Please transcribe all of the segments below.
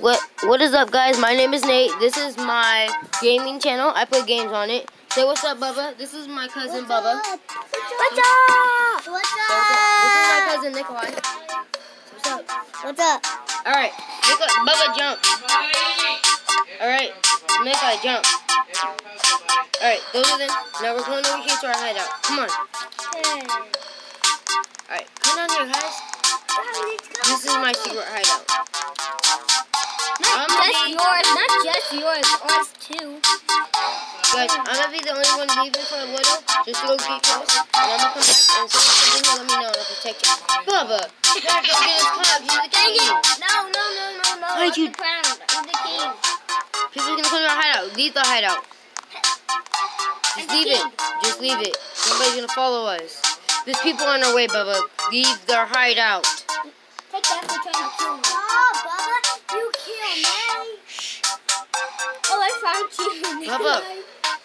What What is up, guys? My name is Nate. This is my gaming channel. I play games on it. Say what's up, Bubba. This is my cousin, What's Bubba. up? What's up? What's up. This is my cousin, Nikolai. What's up? What's up? All right, Nikolai, Bubba, jump. All right, Nikolai, jump. All right, those are them. Now we're going over here to our hideout. Come on. All right, come down here, guys. This is my secret hideout. Not I'm gonna just be- yours, not just yours, ours too. Guys, I'm gonna be the only one leaving for a little, just to go get close. And I'm gonna come back and if something here, let me know and I'll protect you. Bubba, you gotta go get his cub. He's the Dang king. it! No, no, no, no, no. Why'd I'm you- the crown. I'm the king. People gonna come to our hideout. Leave the hideout. Just leave it. Just leave it. Nobody's gonna follow us. There's people on our way, Bubba. Leave their hideout. Take that for trying to kill me. Found you. Bubba.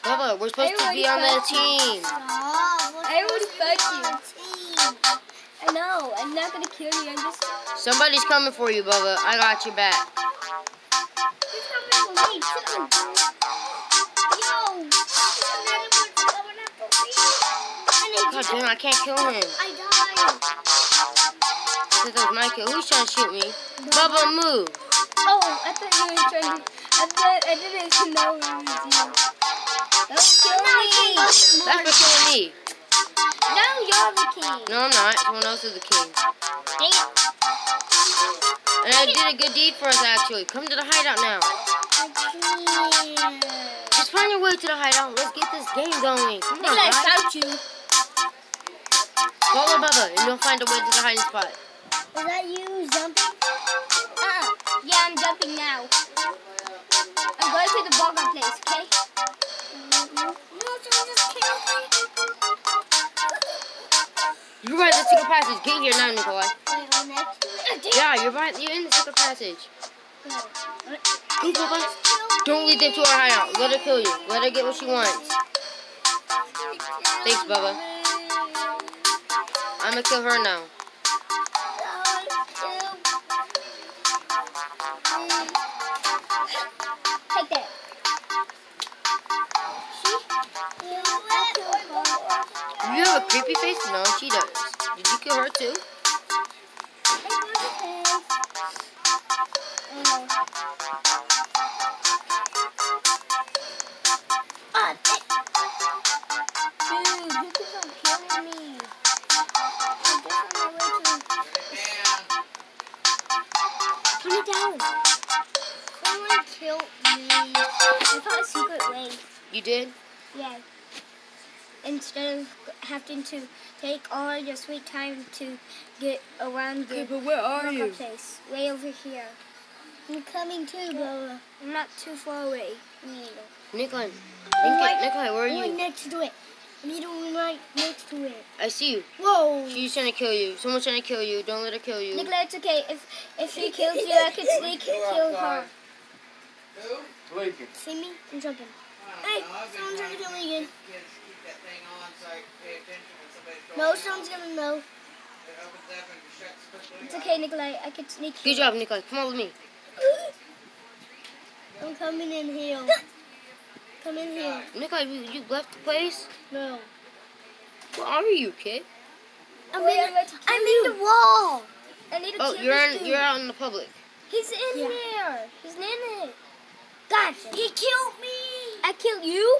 Bubba, we're supposed to be on the team. What's I already supposed to be fed on the team? I know. I'm not gonna kill you. I'm just. Somebody's coming for you, Bubba. I got your back. He's coming for me too. Yo, he's coming for me. I need God damn, I can't kill him. I died. This is kill. Who's trying to shoot me? Bubba, move. Oh, I thought you were trying to. I thought I didn't even know it was you. Don't kill Now me. he goes That's for killing me. No, you're the king. No, I'm not. Someone else is the king. Dang it. And I did a good deed for us, actually. Come to the hideout now. Yeah. Just find your way to the hideout. Let's get this game going. Come on, Look, I guys. found you. Follow Bubba, and you'll find a way to the hiding spot. Is that you jumping? Uh-uh. Yeah, I'm jumping now. Going to the place, okay? You're right, the secret passage. Get here now, Nikolai. Yeah, you're right. You're in the secret passage. Don't lead them to our hideout. Let her kill you. Let her get what she wants. Thanks, Bubba. I'm gonna kill her now. Have a creepy face? No, she does. Did you kill her too? Dude, you keep on killing me. I'm just on my way to... Turn it down. Someone killed me. I found a secret way. You did? Yeah. Instead of having to take all your sweet time to get around the but where burger place. Way over here. I'm coming too, Bella. I'm not too far away. Nikolai. I'm Nikolai, Nikolai, where are I'm you? next to it. I need to right next to it. I see you. Whoa. She's trying to kill you. Someone's trying to kill you. Don't let her kill you. Nicola, it's okay. If if she kills you, I can sneak and kill her. Who? Blinking. See me? I'm jumping. Hey, someone's trying to kill me again. Kids keep that thing on so I can pay attention when somebody's No, going. someone's gonna know. It opens up and shuts quickly. It's okay, Nikolai. I can sneak you. Good job, Nikolai. Come on with me. I'm coming in here. Come in here. Nikolai, you, you left the place? No. Where are you, kid? I'm Wait, in, I'm about to I'm kill in the wall. I need to Oh, you're this in, you're out in the public. He's in Yeah. here. He's in it. Gotcha. He killed me. I killed you.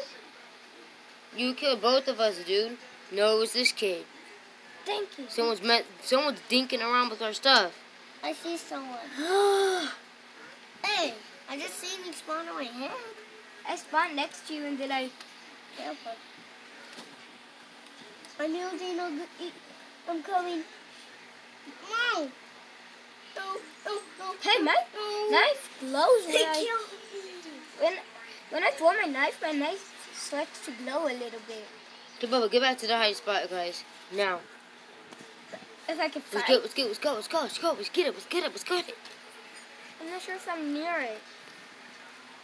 You killed both of us, dude. No, it was this kid. Thank you. Someone's met. Someone's dinking around with our stuff. I see someone. Hey, I just seen you spawn on my head. I spawned next to you and then I. Careful. I knew they know good eat. I'm coming. No. No, no, no. Hey, my no. knife glows They when I killed me. when when I throw my knife. My knife starts to glow a little bit. Bubba, get back to the high spot, guys. Now. If I can Let's find. go, let's go, let's go, let's go, let's go, let's get it, let's get it, let's get it. I'm not sure if I'm near it.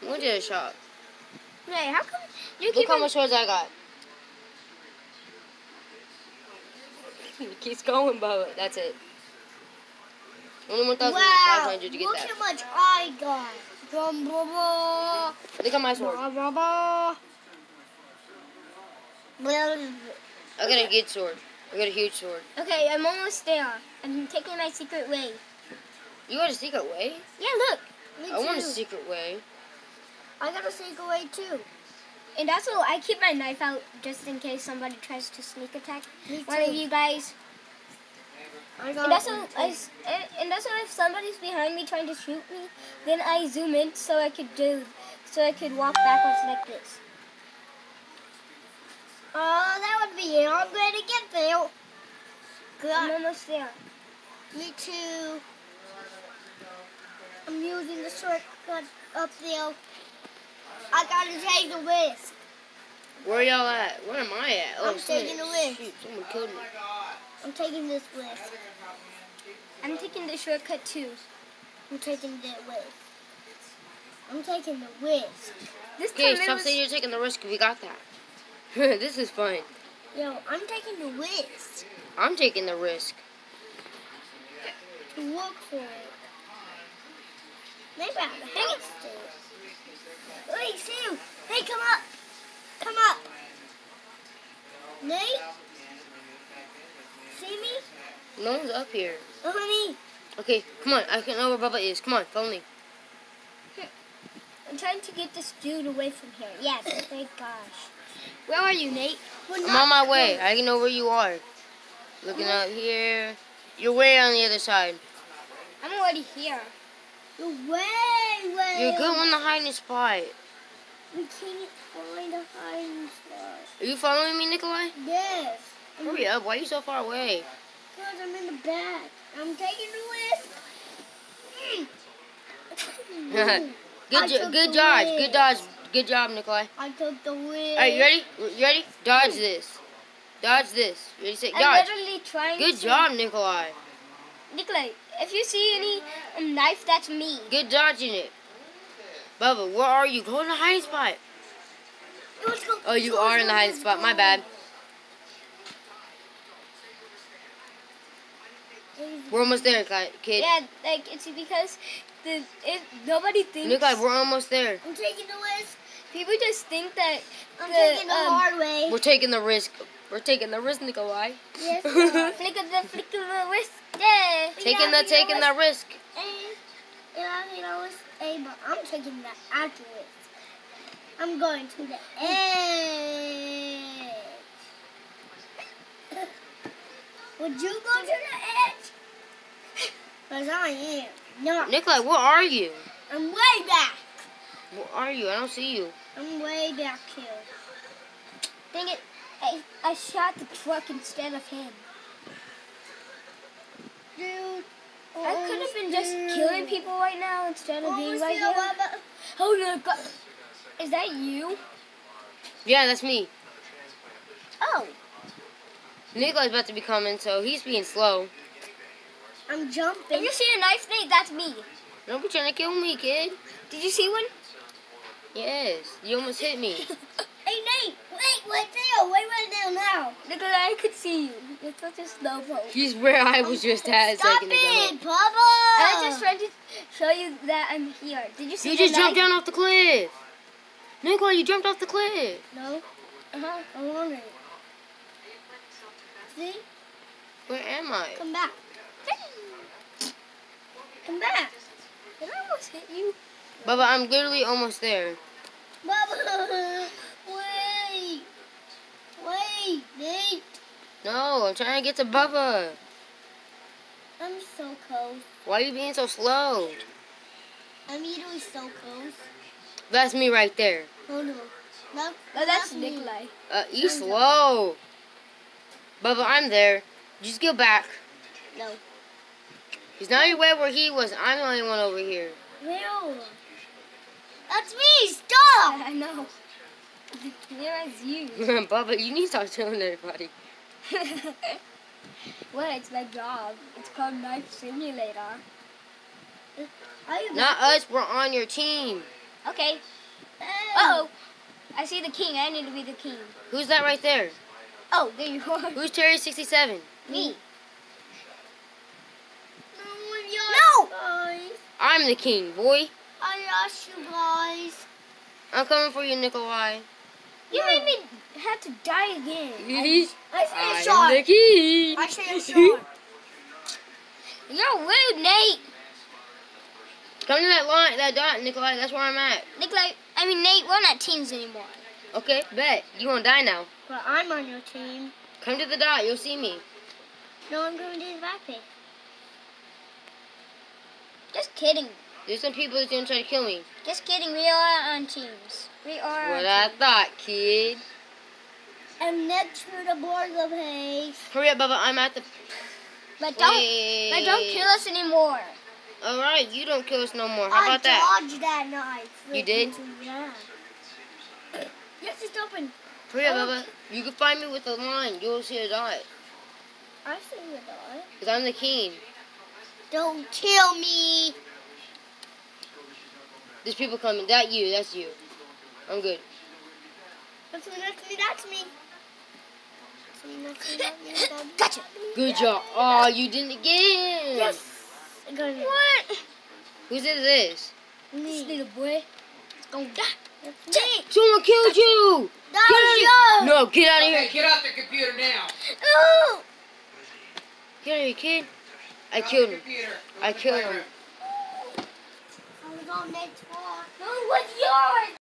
We did a shot. Hey, how come you Look keep how much swords I got. He keeps going, Bubba. That's it. Only one thousand Wow, to get look that. how much I got. Drum blah blah. Look at my sword. Blah blah blah. I got a good sword. I got a huge sword. Okay, I'm almost there. I'm taking my secret way. You got a secret way? Yeah, look. me I want a secret way. I got a secret way too. And also, I keep my knife out just in case somebody tries to sneak attack Me one of you guys. I got And also, too. I, and also, if somebody's behind me trying to shoot me, then I zoom in so I could do, so I could walk backwards like this. Oh, that would be it. I'm going to get there. I'm almost there. Me too. I'm using the shortcut up there. I gotta take the risk. Where y'all at? Where am I at? Oh, I'm taking the risk. Shoot, someone killed me. I'm taking this risk. I'm taking the shortcut too. I'm taking the risk. I'm taking the risk. This Okay, time stop saying you're taking the risk. We got that. this is fun. Yo, I'm taking the risk I'm taking the risk. to work for it. Maybe I have to. Wait, Sue. Hey, come up. Come up. Nate? See me? No one's up here. Oh, honey. Okay, come on. I can know where Bubba is. Come on, follow me. I'm trying to get this dude away from here. Yes, thank gosh. Where are you, Nate? We're I'm on my way. close. I can know where you are. Looking out here. You're way on the other side. I'm already here. You're way, way. You're good on the hiding spot. We can't find a hiding spot. Are you following me, Nikolai? Yes. Hurry up. Why are you so far away? Because I'm in the back. I'm taking the risk. Good, I jo- took good the dodge. Good dodge. Good job, Nikolai. I took the risk. Alright, you ready? You ready? Dodge this. Dodge this. You ready? Say I'm dodge. literally trying Good to... job, Nikolai. Nikolai, if you see any um, knife, that's me. Good dodging it. Bubba, where are you? Go in the hiding spot. Oh, you are in the hiding spot. My bad. We're almost there, ki- kid. Yeah, like, it's because the it, nobody thinks... Nikolai, we're almost there. I'm taking the risk. People just think that I'm the, taking the um, hard way. We're taking the risk. We're taking the risk, Nikolai. Yes, we flick of the flick of the wrist. Yeah. taking the taking the risk. And, and I think I was able. I'm taking the actual risk. I'm going to the edge. Would you go to the edge? Because I am. No, Nikolai, where are you? I'm way back. Where are you? I don't see you. I'm way back here. Dang it. I, I shot the truck instead of him. Dude. I oh, could have been just killing people right now instead of oh, being right here. Oh my god. Is that you? Yeah, that's me. Oh. Nikolai's about to be coming, so he's being slow. I'm If jumping. you see a knife, Nate, that's me. Don't be trying to kill me, kid. Did you see one? Yes, you almost hit me. Hey, Nate. Wait, right there. Wait right there now. Look at I could see you. You're such a snowball. He's where I was just at a Stop second ago. it, Bubba. I just trying to show you that I'm here. Did you see You just jumped down off the cliff. Nikolai, you jumped off the cliff. No, Uh-huh. I want it. See? Where am I? Come back. Come back. Did I almost hit you? Bubba, I'm literally almost there. Bubba, wait. Wait, Nate. No, I'm trying to get to Bubba. I'm so close. Why are you being so slow? I'm usually so close. That's me right there. Oh no. No, Oh, that's. Nikolai. Uh, you slow. Bubba, I'm there. Just go back. No. He's not your way where he was. I'm the only one over here. No. That's me. Stop. I know. Near as you. Bubba, you need to stop telling everybody. well, it's my job. It's called Knife Simulator. Not us, we're on your team. Okay. back? Uh-oh. I see the king. I need to be the king. Who's that right there? Oh, there you are. Who's Terry67? Me. No, you're No, I'm the king, boy. I lost you guys. I'm coming for you, Nikolai. You made me have to die again. I I am shot. the king. I see a shot. You're rude, Nate. Come to that line, that dot, Nikolai. That's where I'm at. Nikolai, I mean Nate, we're not teams anymore. Okay, bet. You gonna die now. But I'm on your team. Come to the dot. You'll see me. No, I'm going to do the backpack. Just kidding. There's some people that's gonna try to kill me. Just kidding. We are on teams. We are. What I thought, kid. I'm next to the border page. Hurry up, Bubba. I'm at the. But don't, Wait. but don't kill us anymore. All right, you don't kill us no more. How I about that? I dodged that knife. You did? Yeah. Yes, it's open. Hurry up, Oh. Bubba. You can find me with the line. You'll see a dot. I see the dot. Cause I'm the king. Don't kill me. There's people coming. That you. That's you. I'm good. That's me, that's me, that's me. Gotcha. Good job. Oh, you did it again. Yes. I got it. What? Who's it? This? This Me. little boy. Gonna die. Me. Someone killed you. That Get was out you. No, get out of Okay, here. get off the computer now. No. Get out of here, kid. I killed him. I killed him. On next floor. No, what's yours?